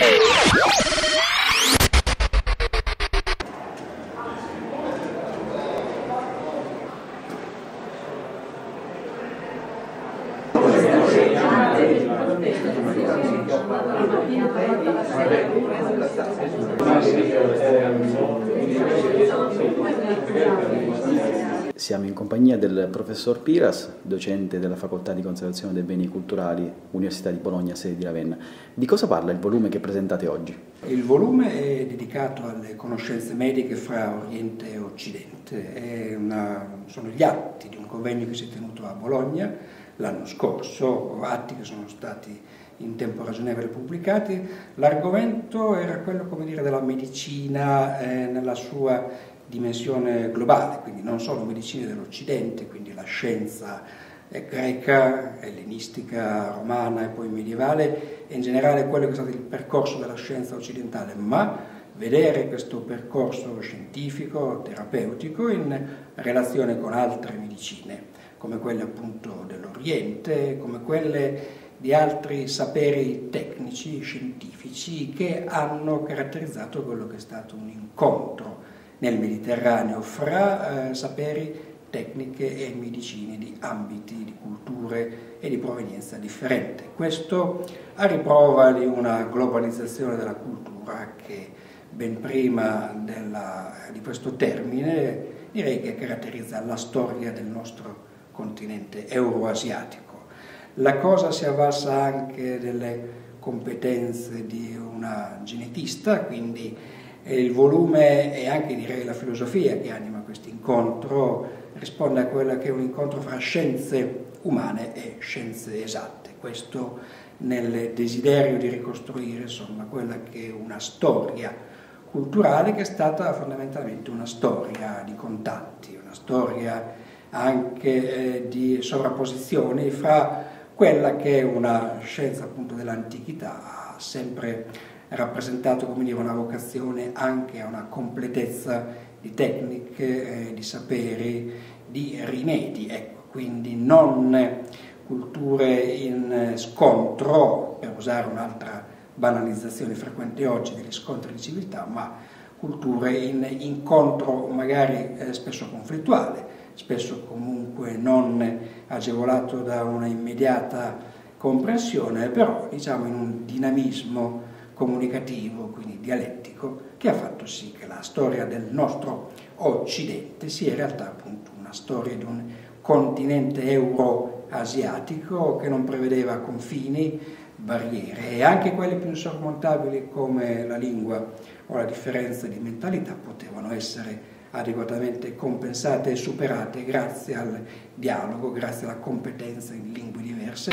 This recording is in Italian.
Grazie. Siamo in compagnia del professor Piras, docente della Facoltà di Conservazione dei Beni Culturali, Università di Bologna, sede di Ravenna. Di cosa parla il volume che presentate oggi? Il volume è dedicato alle conoscenze mediche fra Oriente e Occidente. Una, sono gli atti di un convegno che si è tenuto a Bologna l'anno scorso, atti che sono stati in tempo ragionevole pubblicati. L'argomento era quello come dire, della medicina eh, nella sua dimensione globale, quindi non solo medicina dell'Occidente, quindi la scienza eh, greca, ellenistica, romana e poi medievale e in generale quello che è stato il percorso della scienza occidentale, ma vedere questo percorso scientifico, terapeutico in relazione con altre medicine, come quelle appunto dell'Oriente, come quelle di altri saperi tecnici, scientifici, che hanno caratterizzato quello che è stato un incontro nel Mediterraneo fra eh, saperi, tecniche e medicine di ambiti, di culture e di provenienza differente. Questo a riprova di una globalizzazione della cultura che ben prima della, di questo termine direi che caratterizza la storia del nostro continente euroasiatico. La cosa si avvalsa anche delle competenze di una genetista, quindi il volume e anche direi la filosofia che anima questo incontro risponde a quello che è un incontro fra scienze umane e scienze esatte. Questo nel desiderio di ricostruire insomma, quella che è una storia culturale che è stata fondamentalmente una storia di contatti, una storia anche eh, di sovrapposizioni fra quella che è una scienza appunto dell'antichità, sempre rappresentato come dire, una vocazione anche a una completezza di tecniche, eh, di saperi, di rimedi, ecco, quindi non culture in scontro, per usare un'altra banalizzazione frequente oggi degli scontri di civiltà, ma culture in incontro magari eh, spesso conflittuale, spesso comunque non agevolato da una immediata comprensione, però diciamo in un dinamismo comunicativo, quindi dialettico, che ha fatto sì che la storia del nostro Occidente sia in realtà appunto una storia di un continente euroasiatico che non prevedeva confini, barriere e anche quelle più insormontabili come la lingua o la differenza di mentalità potevano essere adeguatamente compensate e superate grazie al dialogo, grazie alla competenza in lingue diverse.